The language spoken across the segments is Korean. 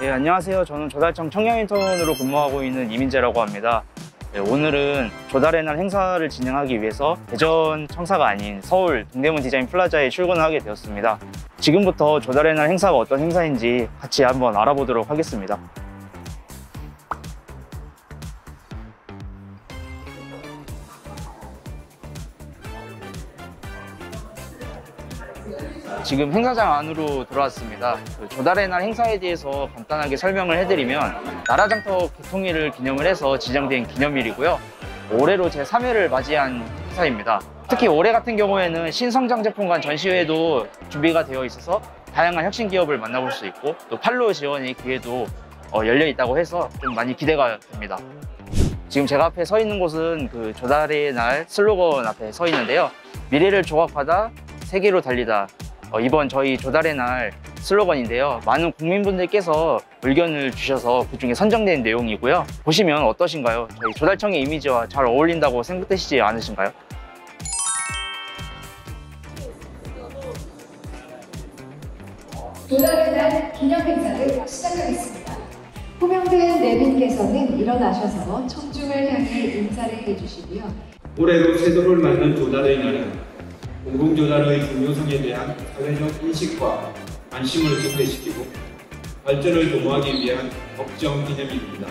네, 안녕하세요. 저는 조달청 청년인턴으로 근무하고 있는 이민재라고 합니다. 네, 오늘은 조달의 날 행사를 진행하기 위해서 대전 청사가 아닌 서울 동대문 디자인 플라자에 출근을 하게 되었습니다. 지금부터 조달의 날 행사가 어떤 행사인지 같이 한번 알아보도록 하겠습니다. 지금 행사장 안으로 들어왔습니다. 그 조달의 날 행사에 대해서 간단하게 설명을 해드리면 나라장터 개통일을 기념을 해서 지정된 기념일이고요. 올해로 제3회를 맞이한 행사입니다. 특히 올해 같은 경우에는 신성장 제품관 전시회도 준비가 되어 있어서 다양한 혁신 기업을 만나볼 수 있고 또 팔로우 지원의 기회도 어, 열려 있다고 해서 좀 많이 기대가 됩니다. 지금 제가 앞에 서 있는 곳은 그 조달의 날 슬로건 앞에 서 있는데요. 미래를 조각하다 세계로 달리다 어, 이번 저희 조달의 날 슬로건인데요. 많은 국민분들께서 의견을 주셔서 그중에 선정된 내용이고요. 보시면 어떠신가요? 저희 조달청의 이미지와 잘 어울린다고 생각되시지 않으신가요? 조달의 날 기념 행사를 시작하겠습니다. 호명된 내빈께서는 일어나셔서 청중을 향해 인사를 해주시고요. 올해로 세도를 맞는 조달의 날은 공공조달의 중요성에 대한 사회적 인식과 관심을 증대시키고 발전을 도모하기 위한 법정 기념일입니다.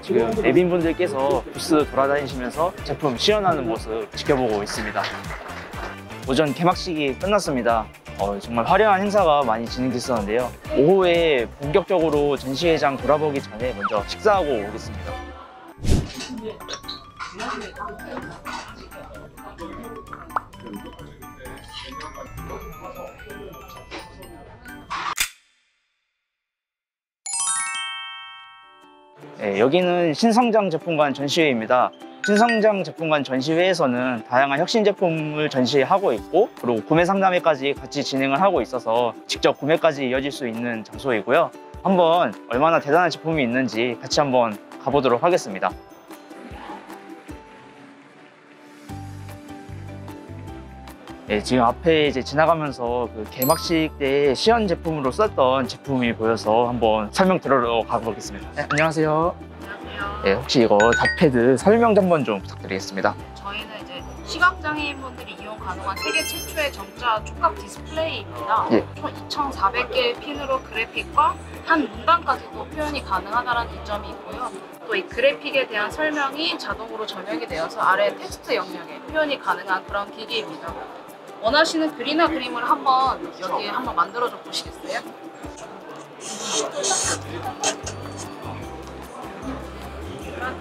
지금 내빈분들께서 부스 돌아다니시면서 제품 시연하는 모습 지켜보고 있습니다. 오전 개막식이 끝났습니다. 어, 정말 화려한 행사가 많이 진행됐었는데요. 오후에 본격적으로 전시회장 돌아보기 전에 먼저 식사하고 오겠습니다. 네, 여기는 신성장 제품관 전시회입니다. 신성장 제품관 전시회에서는 다양한 혁신 제품을 전시하고 있고 그리고 구매 상담회까지 같이 진행을 하고 있어서 직접 구매까지 이어질 수 있는 장소이고요. 한번 얼마나 대단한 제품이 있는지 같이 한번 가보도록 하겠습니다. 네, 지금 앞에 이제 지나가면서 그 개막식 때 시연 제품으로 썼던 제품이 보여서 한번 설명 들으러 가보겠습니다. 네, 안녕하세요. 네, 혹시 이거 닷패드 설명 한번 좀 부탁드리겠습니다. 저희는 이제 시각장애인분들이 이용 가능한 세계 최초의 점자 촉각 디스플레이입니다. 예. 총 2,400개의 핀으로 그래픽과 한 문단까지도 표현이 가능하다는 이점이 있고요. 또 이 그래픽에 대한 설명이 자동으로 점역이 되어서 아래 텍스트 영역에 표현이 가능한 그런 기기입니다. 원하시는 글이나 그림을 한번 여기에 한번 만들어줘 보시겠어요?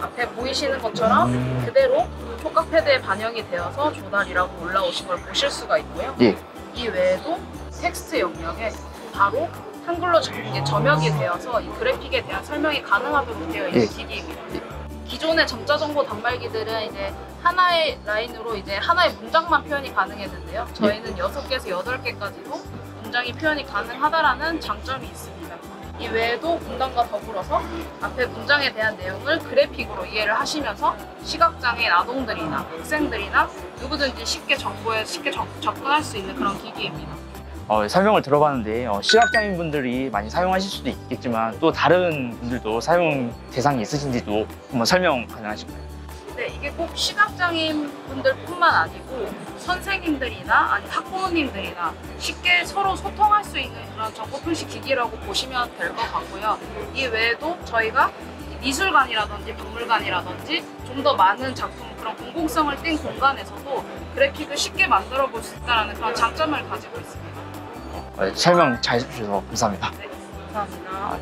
앞에 보이시는 것처럼 그대로 촉각 패드에 반영이 되어서 조달이라고 올라오신 걸 보실 수가 있고요. 예. 이 외에도 텍스트 영역에 바로 한글로 점역이 되어서 이 그래픽에 대한 설명이 가능하도록 되어 있는 예. 기기입니다. 기존의 점자 정보 단말기들은 이제 하나의 라인으로 이제 하나의 문장만 표현이 가능했는데요. 저희는 여섯 개에서 여덟 개까지도 문장이 표현이 가능하다라는 장점이 있습니다. 이 외에도 문단과 더불어서 앞에 문장에 대한 내용을 그래픽으로 이해를 하시면서 시각장애인 아동들이나 학생들이나 누구든지 쉽게 정보에 쉽게 접- 접근할 수 있는 그런 기기입니다. 어, 설명을 들어봤는데 어, 시각장애인 분들이 많이 사용하실 수도 있겠지만 또 다른 분들도 사용 대상이 있으신지도 한번 설명 가능하실까요? 네, 이게 꼭 시각장애인 분들뿐만 아니고 선생님들이나 아니 학부모님들이나 쉽게 서로 소통할 수 있는 그런 정보 표시 기기라고 보시면 될 것 같고요. 이 외에도 저희가 미술관이라든지 박물관이라든지 좀 더 많은 작품 그런 공공성을 띈 공간에서도 그래픽을 쉽게 만들어 볼 수 있다는 그런 장점을 가지고 있습니다. 어, 설명 잘 해주셔서 감사합니다. 네, 감사합니다.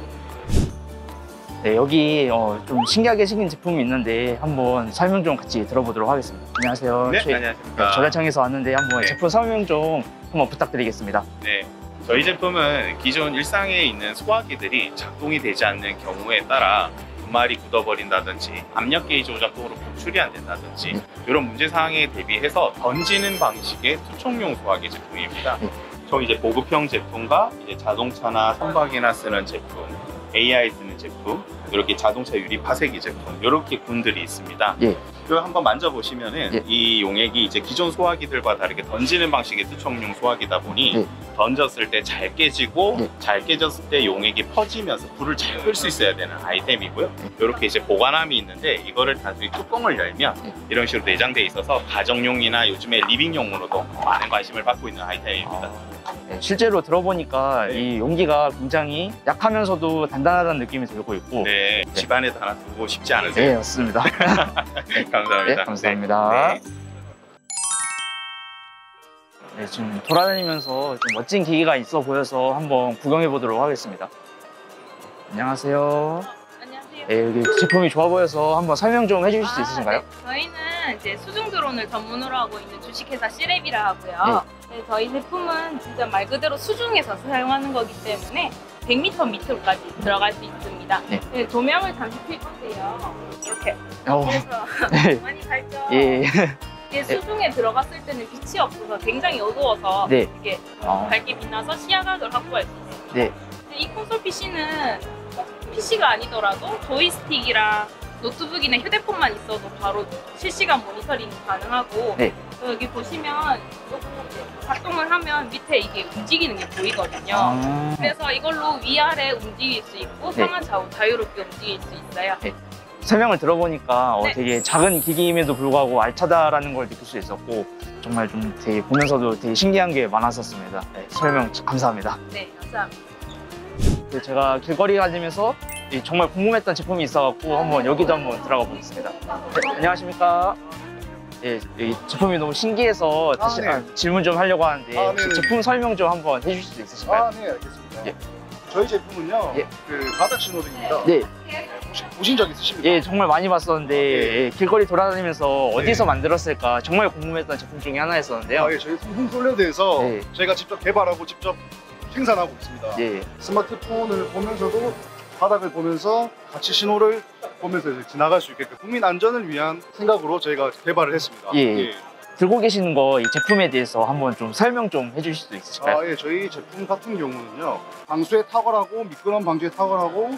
네, 여기 어, 좀 신기하게 생긴 제품이 있는데 한번 설명 좀 같이 들어보도록 하겠습니다. 안녕하세요. 네, 저희- 안녕하십니까. 저달청에서 왔는데 한번 네. 제품 설명 좀 한번 부탁드리겠습니다. 네. 저희 제품은 기존 일상에 있는 소화기들이 작동이 되지 않는 경우에 따라 분말이 굳어버린다든지 압력 게이지 오작동으로 분출이 안 된다든지 이런 문제 사항에 대비해서 던지는 방식의 투척용 소화기 제품입니다. 네. 총 이제 보급형 제품과 이제 자동차나 선박이나 쓰는 제품, AI 쓰는 제품, 이렇게 자동차 유리 파쇄기 제품 이렇게 군들이 있습니다. 예. 이거 한번 만져보시면은 예. 이 용액이 이제 기존 소화기들과 다르게 던지는 방식의 투척용 소화기다 보니 예. 던졌을 때 잘 깨지고 예. 잘 깨졌을 때 용액이 퍼지면서 불을 잘 끌 수 있어야 되는 아이템이고요. 이렇게 이제 보관함이 있는데 이거를 단순히 뚜껑을 열면 예. 이런 식으로 내장돼 있어서 가정용이나 요즘에 리빙용으로도 많은 관심을 받고 있는 아이템입니다. 네, 실제로 들어보니까 네. 이 용기가 굉장히 약하면서도 단단하다는 느낌이 들고 있고 네, 집안에도 하나 두고 싶지 않으세요? 네, 맞습니다. 감사합니다. 네, 감사합니다. 네. 네, 지금 돌아다니면서 좀 멋진 기계가 있어 보여서 한번 구경해 보도록 하겠습니다. 안녕하세요. 안녕하세요. 네, 여기 제품이 좋아 보여서 한번 설명 좀 해주실 수 있으신가요? 네. 저희는 이제 수중 드론을 전문으로 하고 있는 주식회사 시랩이라 하고요. 네, 저희 제품은 진짜 말 그대로 수중에서 사용하는 거기 때문에 100m 밑으로까지 들어갈 수 있습니다. 네. 네, 조명을 잠시 킬 건데요. 이렇게. 어, 그래서 네. 많이 밝죠? 예, 이게 수중에 들어갔을 때는 빛이 없어서 굉장히 어두워서 네. 이렇게 어, 밝게 빛나서 시야각을 확보할 수 있습니다. 네. 이 콘솔 PC는 꼭 PC가 아니더라도 조이스틱이랑 노트북이나 휴대폰만 있어도 바로 실시간 모니터링이 가능하고 네. 여기 보시면 작동을 하면 밑에 이게 움직이는 게 보이거든요. 아, 그래서 이걸로 위아래 움직일 수 있고 네. 상하 좌우 자유롭게 움직일 수 있어요. 설명을 들어보니까 어, 네. 되게 작은 기기임에도 불구하고 알차다라는 걸 느낄 수 있었고 정말 좀 되게 보면서도 되게 신기한 게 많았었습니다. 네, 설명 감사합니다. 네, 감사합니다. 그 제가 길거리 다니면서 이 정말 궁금했던 제품이 있어갖고 한번 여기도 한번 들어가 보겠습니다. 네, 안녕하십니까? 예, 이 제품이 너무 신기해서 다시 네. 아, 질문 좀 하려고 하는데 아, 혹시 네네. 제품 설명 좀 한번 해주실 수 있으실까요? 아, 네, 알겠습니다. 예. 저희 제품은요, 예. 그 바닥 신호등입니다. 네, 혹시 보신 적 있으십니까? 예, 정말 많이 봤었는데 예, 길거리 돌아다니면서 네. 어디서 만들었을까 정말 궁금했던 제품 중에 하나였었는데요. 아, 예, 저희 성풍 솔레드에서 네. 저희가 직접 개발하고 직접 생산하고 있습니다. 예, 스마트폰을 보면서도 바닥을 보면서 같이 신호를 보면서 이제 지나갈 수 있게끔 국민 안전을 위한 생각으로 저희가 개발을 했습니다. 예. 들고 계시는 거 이 제품에 대해서 한번 좀 설명 좀 해주실 수 있으실까요? 아, 예, 저희 제품 같은 경우는요, 방수에 탁월하고 미끄럼 방지에 탁월하고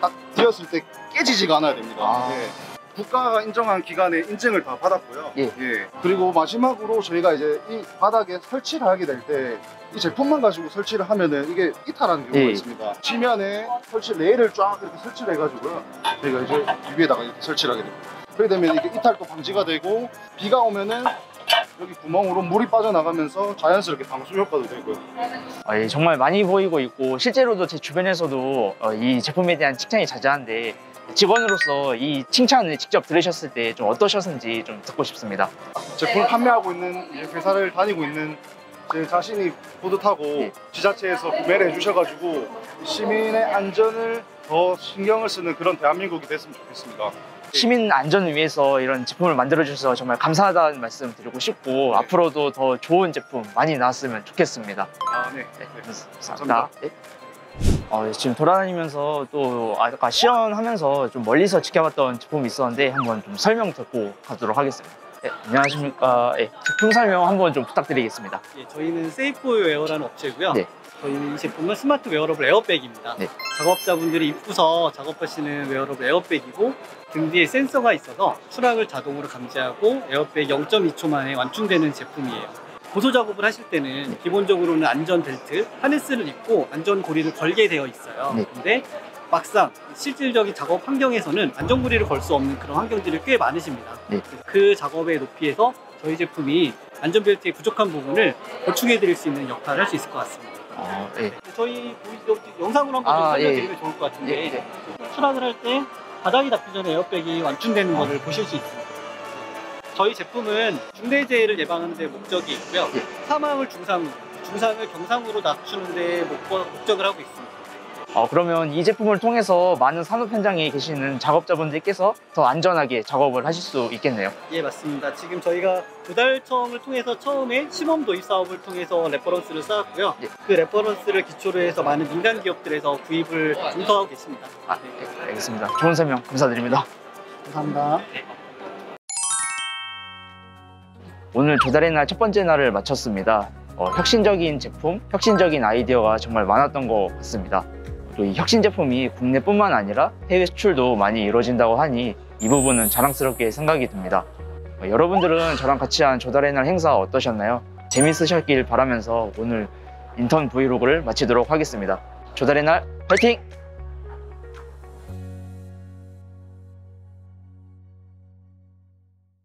딱 뛰었을 때 깨지지가 않아야 됩니다. 아. 예. 국가가 인정한 기관의 인증을 다 받았고요. 예. 그리고 마지막으로 저희가 이제 이 바닥에 설치를 하게 될 때 이 제품만 가지고 설치를 하면은 이게 이탈하는 경우가 예. 있습니다. 지면에 설치 레일을 쫙 이렇게 설치를 해가지고요. 저희가 이제 위에다가 이렇게 설치를 하게 됩니다. 그렇게 되면 이게 이탈도 방지가 되고 비가 오면은 여기 구멍으로 물이 빠져나가면서 자연스럽게 방수 효과도 되고요. 아, 예, 정말 많이 보이고 있고 실제로도 제 주변에서도 어, 이 제품에 대한 칭찬이 자자한데 직원으로서 이 칭찬을 직접 들으셨을 때 좀 어떠셨는지 좀 듣고 싶습니다. 제품을 판매하고 있는 이제 회사를 다니고 있는 제 자신이 뿌듯하고 네. 지자체에서 구매를 해주셔가지고 시민의 안전을 더 신경을 쓰는 그런 대한민국이 됐으면 좋겠습니다. 시민 안전을 위해서 이런 제품을 만들어 주셔서 정말 감사하다는 말씀 드리고 싶고 앞으로도 더 좋은 제품 많이 나왔으면 좋겠습니다. 아, 네. 네, 네. 감사합니다. 네. 어, 지금 돌아다니면서 또 아까 시연하면서 좀 멀리서 지켜봤던 제품이 있었는데 한번 좀 설명 듣고 가도록 하겠습니다. 네, 안녕하십니까. 네, 제품 설명 한번 좀 부탁드리겠습니다. 예, 저희는 세이프웨어라는 업체고요. 네. 저희는 이 제품은 smart wearable 에어백입니다. 네. 작업자분들이 입고서 작업하시는 웨어러블 에어백이고 등 뒤에 센서가 있어서 추락을 자동으로 감지하고 에어백 0.2초 만에 완충되는 제품이에요. 고소 작업을 하실 때는 기본적으로는 안전 벨트, harness를 입고 안전 고리를 걸게 되어 있어요. 네. 근데 막상 실질적인 작업 환경에서는 안전 고리를 걸 수 없는 그런 환경들이 꽤 많으십니다. 네. 그 작업의 높이에서 저희 제품이 안전벨트의 부족한 부분을 보충해 드릴 수 있는 역할을 할 수 있을 것 같습니다. 어, 네. 저희? 영상으로 한번 아, 좀 예. 설명드리면 좋을 것 같은데 예, 예. 수락을 할때 바닥이 닿기 전에 에어백이 완충되는 아. 것을 보실 수 있습니다. 저희 제품은 중대재해를 예방하는 데 목적이 있고요. 예. 사망을 중상으로, 중상을 경상으로 낮추는 데 목- 목적을 하고 있습니다. 어, 그러면 이 제품을 통해서 많은 산업 현장에 계시는 작업자분들께서 더 안전하게 작업을 하실 수 있겠네요. 예, 맞습니다. 지금 저희가 조달청을 통해서 처음에 시범 도입 사업을 통해서 reference를 쌓았고요. 예. 그 reference를 기초로 해서 많은 민간 기업들에서 구입을 검토하고 계십니다. 아, 네, 알겠습니다. 좋은 설명 감사드립니다. 감사합니다. 오늘 조달의 날 첫 번째 날을 마쳤습니다. 어, 혁신적인 제품, 혁신적인 아이디어가 정말 많았던 것 같습니다. 또 이 혁신 제품이 국내뿐만 아니라 해외 수출도 많이 이루어진다고 하니 이 부분은 자랑스럽게 생각이 듭니다. 어, 여러분들은 저랑 같이 한 조달의 날 행사 어떠셨나요? 재밌으셨길 바라면서 오늘 인턴 브이로그를 마치도록 하겠습니다. 조달의 날 파이팅!